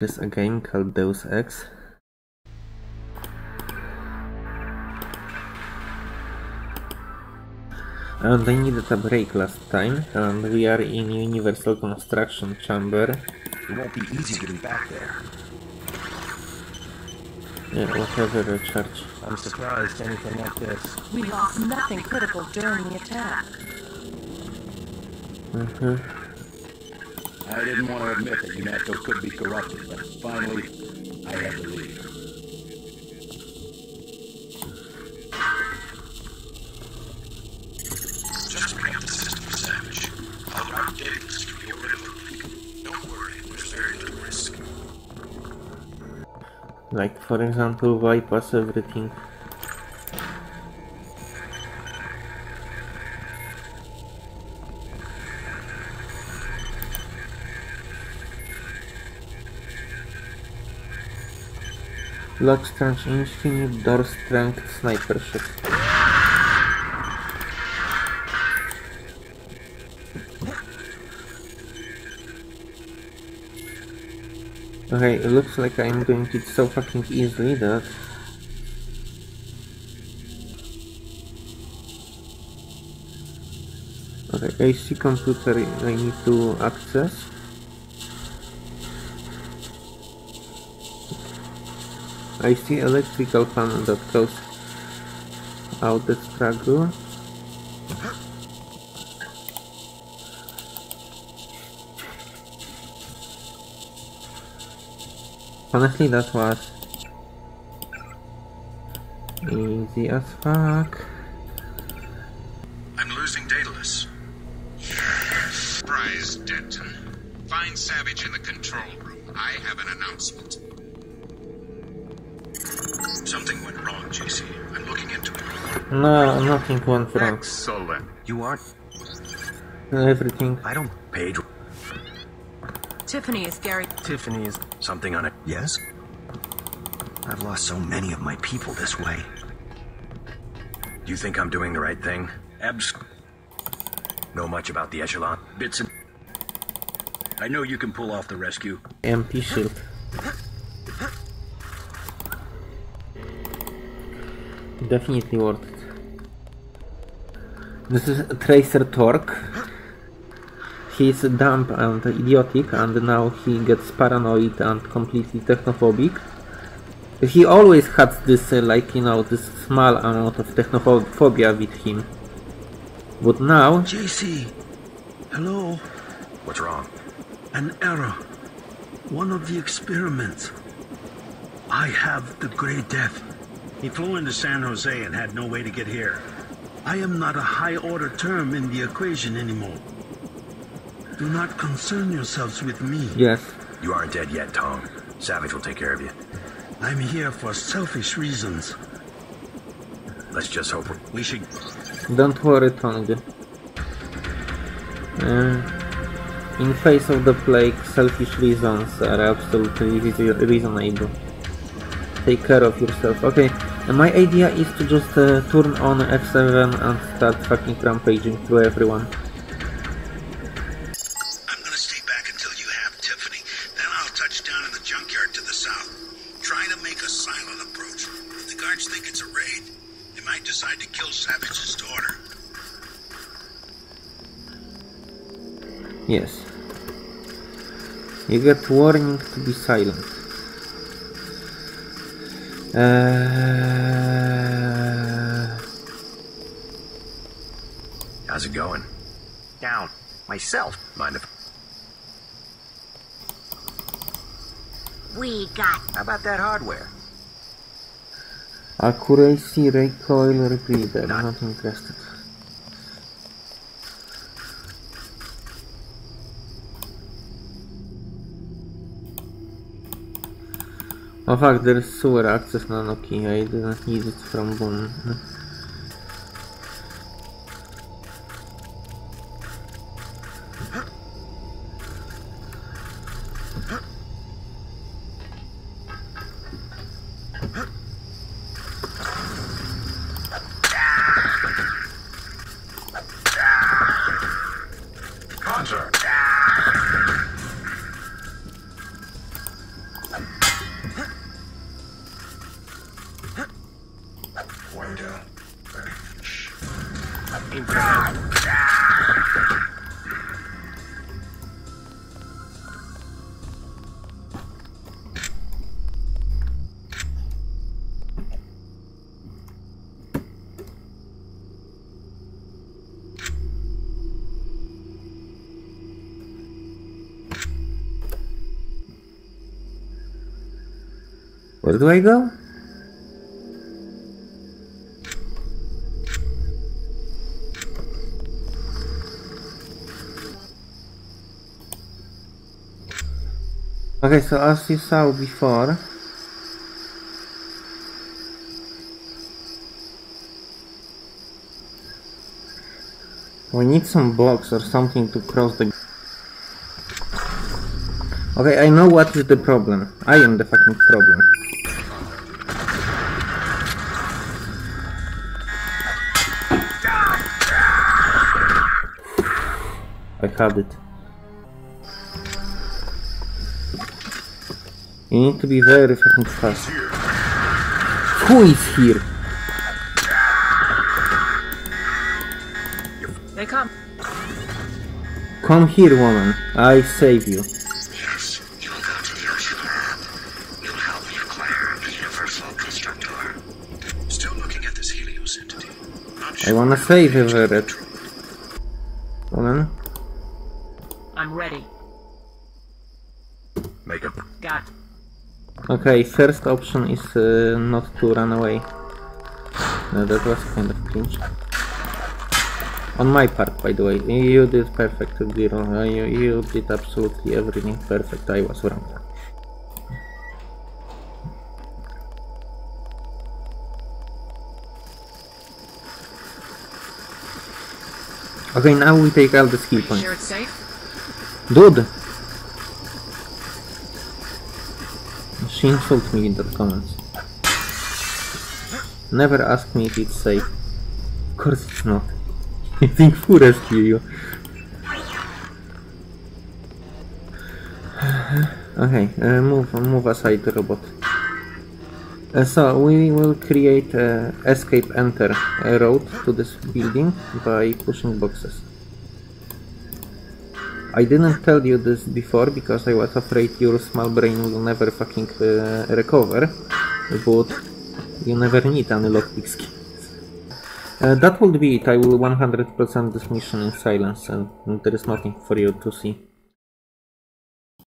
There's a game called Deus Ex. And I needed a break last time, and we are in Universal Construction Chamber. It won't be easy getting back there. Yeah, whatever, recharge. I'm surprised anything like this. We lost nothing critical during the attack. Mm-hmm. I didn't want to admit that UNATCO could be corrupted, but finally, I had to leave. Just bring up the system, Savage. I'll mark Davis to get rid. Don't worry, there's very little risk. Like, for example, bypass everything. Lock strength door strength sniper shot. Okay, it looks like I'm doing it so fucking easily that... Okay, AC computer I need to access. I see electrical panel that goes out the struggle. Honestly, that was easy as fuck. I'm losing Daedalus. Yes. Surprise, Denton. Find Savage in the control room. I have an announcement. Something went wrong, JC. I'm looking into it. No, nothing went wrong. Excellent. You aren't. Everything. I don't. Paige. Tiffany is Gary. Tiffany is something on it. Yes? I've lost so many of my people this way. Do you think I'm doing the right thing? Abs. Know much about the echelon? Bits and... I know you can pull off the rescue. MP shield. Definitely worth it. This is Tracer Tong. He's dumb and idiotic and now he gets paranoid and completely technophobic. He always had this, uh, like, you know, this small amount of technophobia with him. But now, JC, hello. What's wrong? An error. One of the experiments. I have the Grey Death. He flew into San Jose and had no way to get here. I am not a high order term in the equation anymore. Do not concern yourselves with me. yes, You aren't dead yet, Tong. Savage will take care of you. I'm here for selfish reasons. Let's just hope we're... We should... don't worry, Tong. Uh, in face of the plague, selfish reasons are absolutely reason- reasonable. Take care of yourself. Okay, and my idea is to just uh, turn on F7 and start fucking rampaging through everyone. I'm gonna stay back until you have Tiffany. Then I'll touch down in the junkyard to the south. Try to make a silent approach. If the guards think it's a raid, they might decide to kill Savage's daughter. Yes. You get warning to be silent. Uh, How's it going? Down. Myself. Mind if... We got. How about that hardware? accuracy, recoil, repeater. Not interested. Oh fuck, there is sewer access nano key. I didn't need it from Boom. Where do I go? Okay, so as you saw before, we need some blocks or something to cross the... Okay, I know what is the problem. I am the fucking problem. I have it. You need to be very fucking fast. Who is here? They come. Come here, woman. I save you. Yes, you will go to the ocean lab. You'll help me acquire the universal constructor. Still looking at this Helios entity. Not I wanna save it's Everett. true. Woman. I'm ready. Make a Got. Okay, first option is uh, not to run away. No, that was kind of cringe. On my part, by the way, you did perfect, Zero. Uh, you, you did absolutely everything perfect. I was wrong. Okay, now we take all the skill Sure it's safe? Dude! She insulted me in the comments. Never ask me if it's safe. Of course it's not. I think who rescue you? okay, uh, move move aside robot. Uh, so we will create a escape enter a road to this building by pushing boxes. I didn't tell you this before because I was afraid your small brain will never fucking uh, recover, but you never need any lockpick skills. Uh, that would be it. I will 100% this mission in silence and there is nothing for you to see.